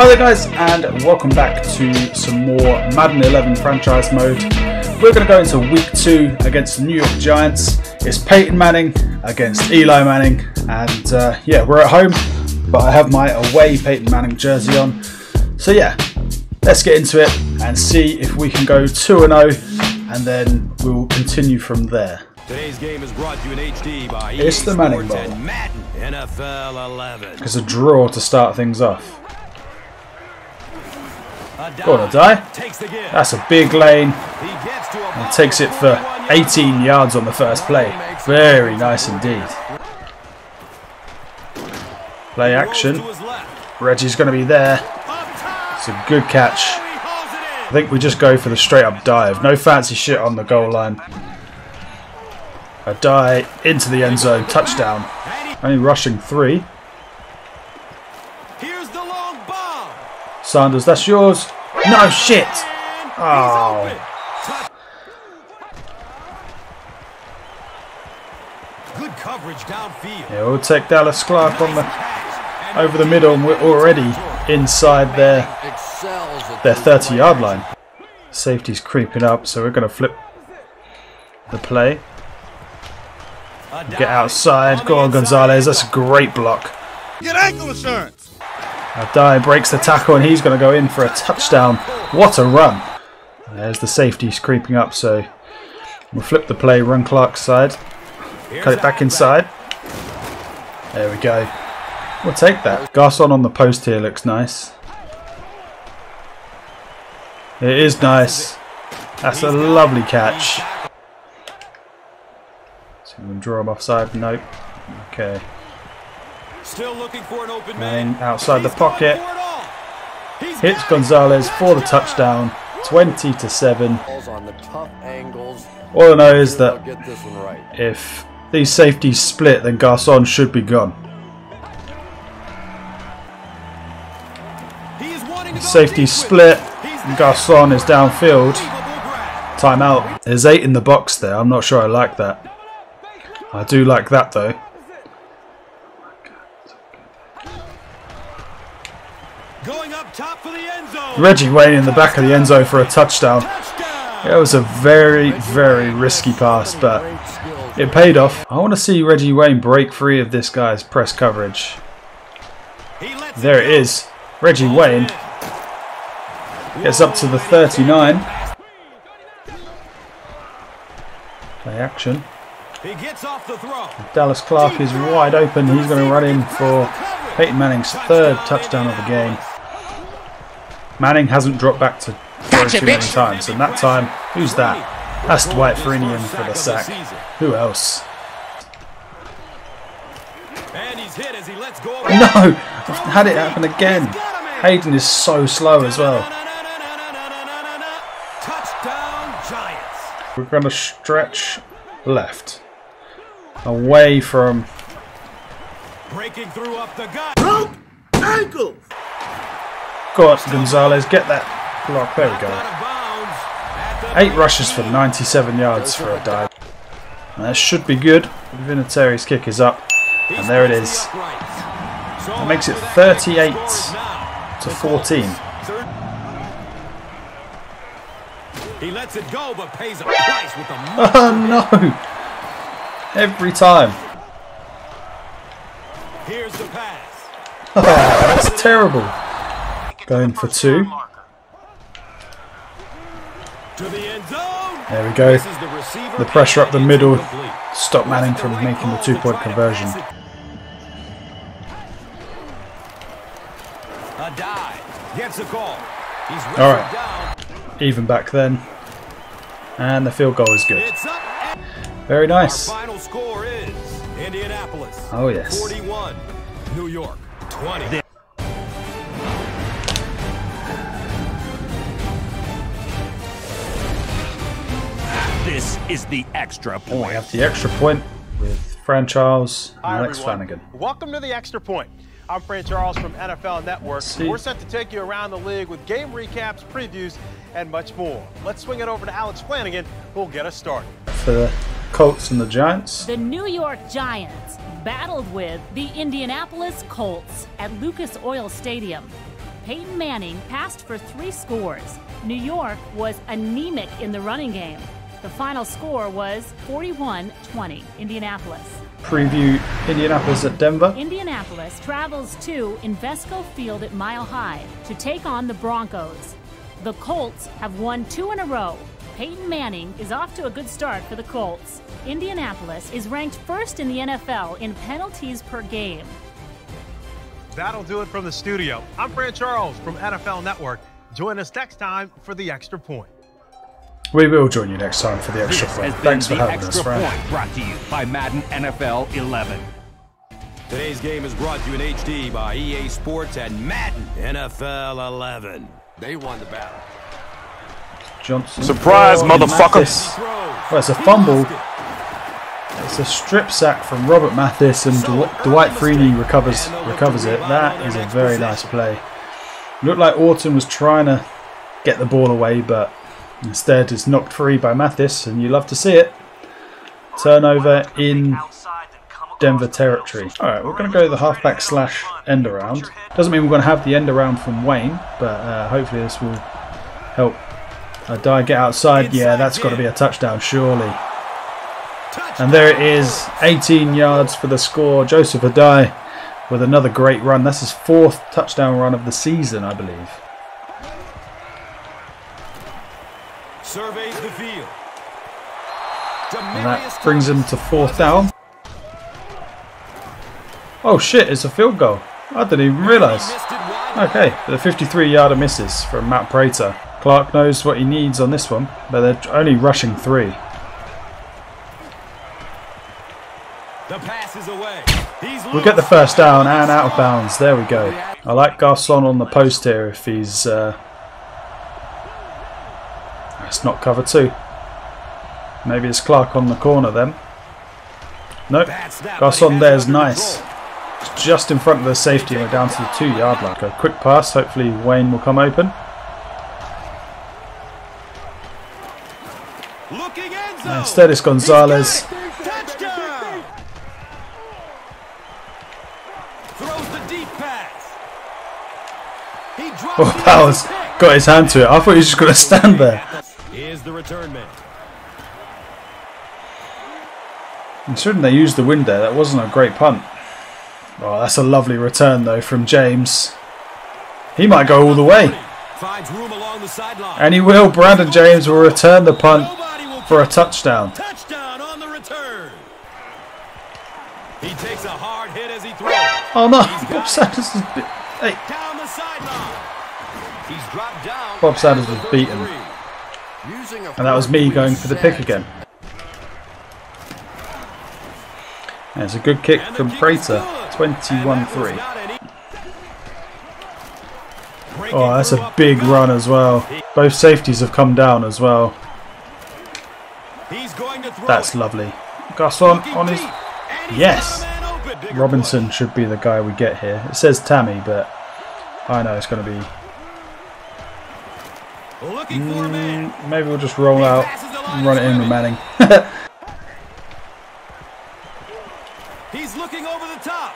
Hi there guys and welcome back to some more Madden 11 franchise mode. We're going to go into week 2 against the New York Giants. It's Peyton Manning against Eli Manning and uh, yeah we're at home but I have my away Peyton Manning jersey on. So yeah, let's get into it and see if we can go 2-0 and then we'll continue from there. Today's game is brought to you in HD by It's EA the Manning Bowl. Madden NFL 11. It's a draw to start things off. A Go on, Addai. Takes the give. That's a big lane. He gets to a and takes it for 18 yards on the first play. Very nice indeed. Play action. To his left. Reggie's going to be there. It's a good catch. He hauls it I think we just go for the straight up dive. No fancy shit on the goal line. Addai into the end zone. Touchdown. Only rushing three. here's the long bomb. Sanders, that's yours. No shit. Oh. he's open. Touch- Good coverage downfield. Yeah, we'll take Dallas Clark on the over the middle and we're already inside their their 30 yard line. Safety's creeping up, so we're going to flip the play. Get outside. Go on. Gonzalez. That's a great block. Get ankle insurance. Addai breaks the tackle and he's going to go in for a touchdown. What a run. There's the safety's creeping up, so we'll flip the play, run Clark's side, cut it back inside. There we go. We'll take that. Garcon on the post here looks nice. It is nice. That's a lovely catch. So we can draw him offside. Nope. Okay. Still looking for an open man. outside the He's going pocket. for it all. He's Hits got it. Gonzalez for the touchdown. 20 to 7. on the tough angles. All I know is that get this one right. if these safeties split, then Garcon should be gone. He is wanting Safety split. it. Garcon is downfield. Timeout. There's eight in the box there. I'm not sure I like that. I do like that though. Going up top for the end zone. Reggie Wayne in the back of the end zone for a touchdown. It was a very, very risky pass, but it paid off. I want to see Reggie Wayne break free of this guy's press coverage. There it is. Reggie Wayne gets up to the 39. Play action. He gets off the throw. Dallas Clark is wide open. He's going to run in for Peyton Manning's third touchdown of the game. Manning hasn't dropped back to throw too many times, and that time, who's that? That's Dwight Freeney for the sack. Who else? And he's hit as he lets go of No! I've had it happen again. Hayden is so slow as well. Touchdown Giants. We're going to stretch left. Away from. Breaking through up the gut. Broke ankle. Go on, Gonzalez. Get that block. There we go. Out of bounds. At the Eight rushes for 97 yards for a dive. And that should be good. Vinatieri's kick is up. And there it is. That makes it 38 to 14. He lets it go, but pays a price with the Oh no! Every time. Here's the pass. Oh, that's terrible. Going for two. To the end zone. There we go. The pressure up the middle. it's incomplete. Stop Manning from making the two point conversion. A dive. Gets a call. All right. Even back then. And the field goal is good. Very nice. final score is Indianapolis. Oh, yes. 41. New York 20. Is the extra point. We have the extra point with Fran Charles and Hi, Alex everyone. Flanagan. Welcome to the Extra Point. I'm Fran Charles from NFL Network. See. We're set to take you around the league with game recaps, previews, and much more. Let's swing it over to Alex Flanagan, who'll get us started. For the Colts and the Giants. The New York Giants battled with the Indianapolis Colts at Lucas Oil Stadium. Peyton Manning passed for three scores. New York was anemic in the running game. The final score was 41 20, Indianapolis. Preview Indianapolis at Denver. Indianapolis travels to Invesco Field at Mile High to take on the Broncos. The Colts have won two in a row. Peyton Manning is off to a good start for the Colts. Indianapolis is ranked first in the NFL in penalties per game. That'll do it from the studio. I'm Fran Charles from NFL Network. Join us next time for the extra point. We will join you next time for the extra This point. Thanks for been the having us, extra point brought to you by Madden NFL 11. Today's game is brought to you in HD by EA Sports and Madden NFL 11. They won the battle. Johnson. Surprise, Oh, motherfucker. Well, it's a fumble. It's a strip sack from Robert Mathis, and Dw- Dwight Freeney recovers recovers it. That is a very nice play. Looked like Orton was trying to get the ball away, but instead is knocked free by Mathis, and you love to see it. Turnover in Denver territory. All right, we're going to go the halfback slash end around. Doesn't mean we're going to have the end around from Wayne, but uh, hopefully this will help uh, Die get outside. Yeah, that's got to be a touchdown, surely. And there it is, 18 yards for the score. Joseph Addai with another great run. That's his fourth touchdown run of the season, I believe. Surveys the field. And that brings him to fourth down. Oh shit, it's a field goal. I didn't even realise. Okay, the 53 yarder misses from Matt Prater. Clark knows what he needs on this one, but they're only rushing three. The pass is away. He's We'll get the first down and out of bounds. There we go. I like Garcon on the post here if he's. Uh, it's not cover two. Maybe it's Clark on the corner then. Nope. Garcon there's nice. It's just in front of the safety and we're down to the two yard line. A quick pass. Hopefully Wayne will come open. Zone. Instead it's Gonzalez. Touchdown. Throws the deep pass. He drops Oh. Powers got his hand to it. I thought he was just going to stand there. Here's the return man. Shouldn't they use the wind there? That wasn't a great punt. Oh, that's a lovely return though from James. He might go all the way. Finds room along the. And he will. Brandon James will return the punt for a touchdown. Touchdown on the return. He takes a hard hit as he throws. Oh no, Bob Sanders is. Hey, Down the sideline. He's dropped down. Bob Sanders was beaten. 33. Using a and that was me 4-3 going for the pick again. And it's a good kick from Prater. 21 And that 3. was not any- Breaking Oh, that's a big run as well. Both safeties have come down as well. He's going to throw That's lovely. Garcon on his. deep. And he's Yes. got a man open. Bigger Robinson should be the guy we get here. It says Tamme, but I know it's going to be. play. Looking for a man. Mm, Maybe we'll just roll out and run it in with Manning. He's looking over the top.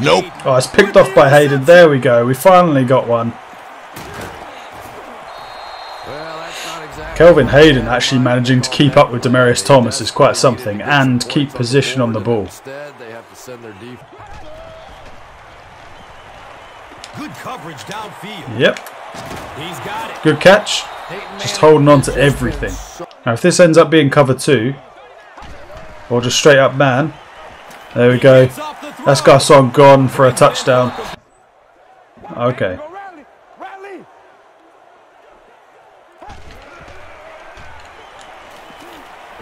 Nope. Oh, it's picked off by Hayden. There we go. We finally got one. Well, that's not exactly Kelvin Hayden actually managing to keep up with Demaryius Thomas is quite something and keep position on the ball. Instead, they have to send their defense. Good coverage downfield. Yep, He's got it. good catch. Just holding on to everything. Now, if this ends up being cover two, or just straight up man, there we go. Gets off the throw. That's Garcon gone for a touchdown. Okay.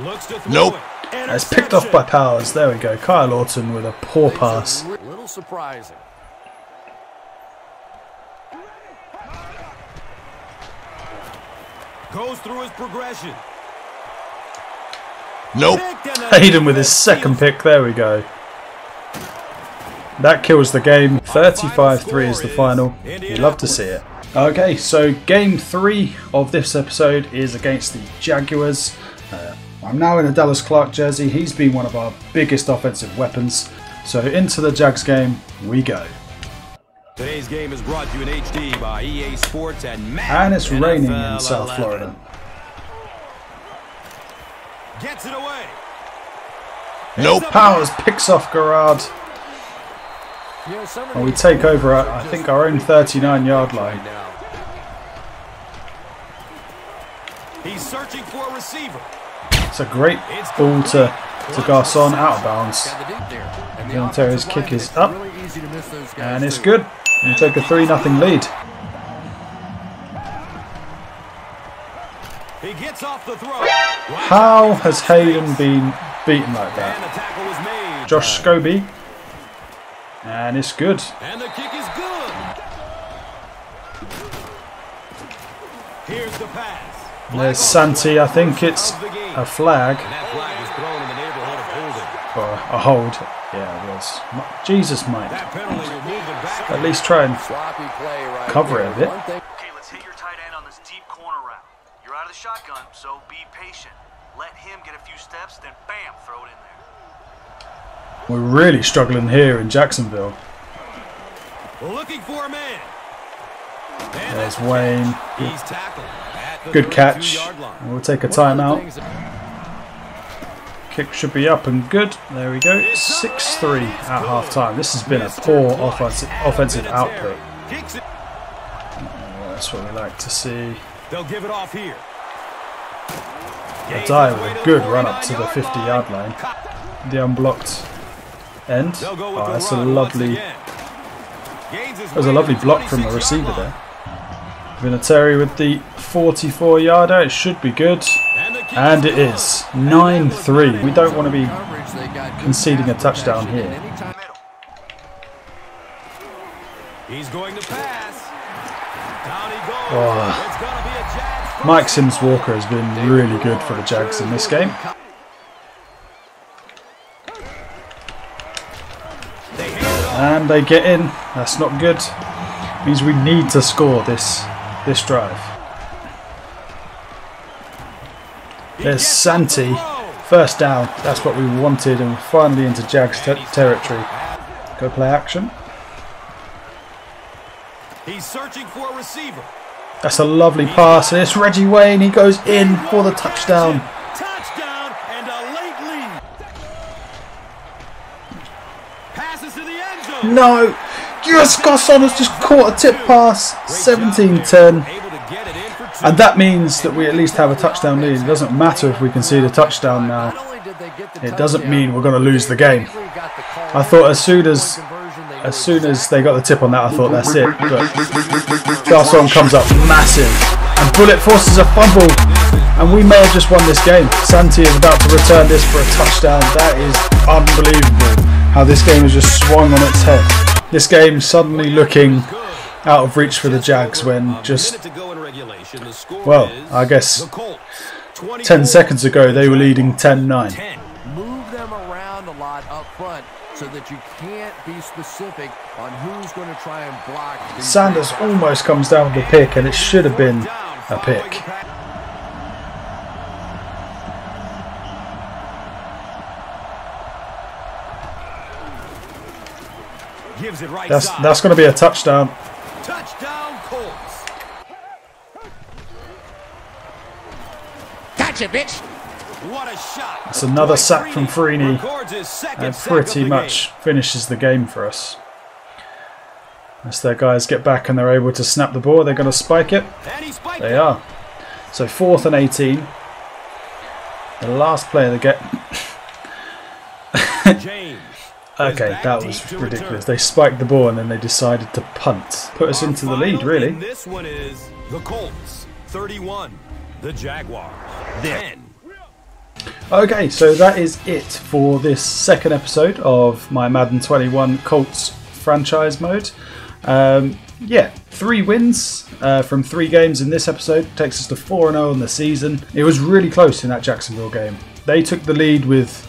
Looks to throw Nope. It's picked off by Powers. There we go. Kyle Orton with a poor pass. Little surprising. Goes through his progression. Nope. Picked and the Hayden with his second pick. There we go. That kills the game. 35 3 is the final. You love to see it. Okay, so game three of this episode is against the Jaguars. Uh, I'm now in a Dallas Clark jersey. He's been one of our biggest offensive weapons. So into the Jags game we go. Game is brought to you in HD by EA Sports and Madden And it's raining NFL in South 11. Florida. Gets it away. Nope. Powers picks off Garrard. You know, some of And we take over, are I think, our own 39 yard line. He's searching for a receiver. It's a great ball to, to Garcon out of bounds. Got the. And the Leon Terry's offensive kick is up. really easy to miss those guys, And it's good. We take a 3 0 lead. He gets off the throw. How has Hayden been beaten like that? the tackle was made. Josh Scobee. And it's good. And the kick is good. Here's the pass. There's Santi. I think it's a flag And flag was thrown in the neighborhood of holding. or a hold. Yeah, it was. Jesus, Mike. That penalty will move them back. At least try and Sloppy play right Cover it a bit. Okay, let's hit your tight end on this deep corner route. You're out of the shotgun, so be patient. Let him get a few steps, then bam, throw it in there. we're really struggling here in Jacksonville. Looking for a man. There's Wayne. catch. He's tackled Good catch. We'll take a one of the timeout. Kick should be up and good. There we go. 6 3 at half time. This has been a poor offensive, offensive output. That's what we like to see. They'll give it off here. Addai with a good run up to the 50 yard line. The unblocked end. They'll go with Oh, that's a lovely. That was a lovely block from the receiver there. Vinatieri with the 44 yarder. It should be good. And, the kick And it is 9 3. We don't want to be coverage, they got good conceding a touchdown here. and anytime- Middle. He's going to pass. Down he goes. Oh. It's going to be a Jags first Mike Sims Walker has been really good for the Jags in this game. They hand it off. And they get in. That's not good. Means we need to score this this drive. He There's Santi. First down. That's what we wanted, and we're finally into Jags ter- territory. Go play action. He's searching for a receiver. That's a lovely pass, and it's Reggie Wayne. He goes in for the touchdown. Touchdown and a late lead. Passes to the end zone. No! Yes, Garcon has just caught a tip pass. 17 And that means that we at least have a touchdown lead. It doesn't matter if we concede a touchdown now. It doesn't mean we're going to lose the game. I thought as soon as as soon as they got the tip on that, I thought that's it. But Garcon comes up massive, and Bullitt forces a fumble, and we may have just won this game. Santi is about to return this for a touchdown. That is unbelievable how this game has just swung on its head. This game suddenly looking out of reach for the Jags when just Minute to go in regulation. The score well, I guess the Colts, 24 10 seconds ago they were leading 10-9. move them around a lot up front so that you can't be specific on who's going to try and block. Sanders almost comes down with the pick, and it should have been a pick. Gives it right That's side. that's going to be a touchdown. Touchdown Colts. Gotcha, bitch. What a shot. It's another sack from Freeney. Records and pretty much game. finishes the game for us. As their guys get back and they're able to snap the ball, they're going to spike it. And he spiked They are. So fourth and 18. The last player they get. James. Okay, that was ridiculous. They spiked the ball and then they decided to punt. Put us into the lead, really. This one is the Colts 31, the Jaguars 10. Okay, so that is it for this second episode of my Madden 21 Colts franchise mode. Um, yeah, three wins uh, from three games in this episode takes us to 4 0 in the season. It was really close in that Jacksonville game. They took the lead with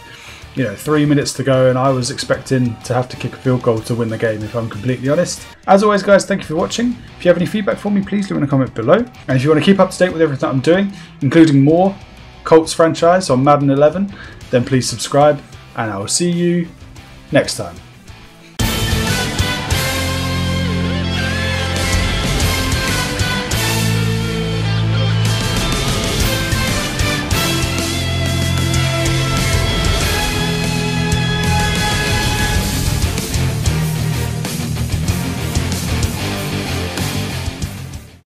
you know, three minutes to go, and I was expecting to have to kick a field goal to win the game, if I'm completely honest. As always, guys, thank you for watching. If you have any feedback for me, please leave it in a comment below. And if you want to keep up to date with everything I'm doing, including more Colts franchise on Madden 11, then please subscribe, and I will see you next time.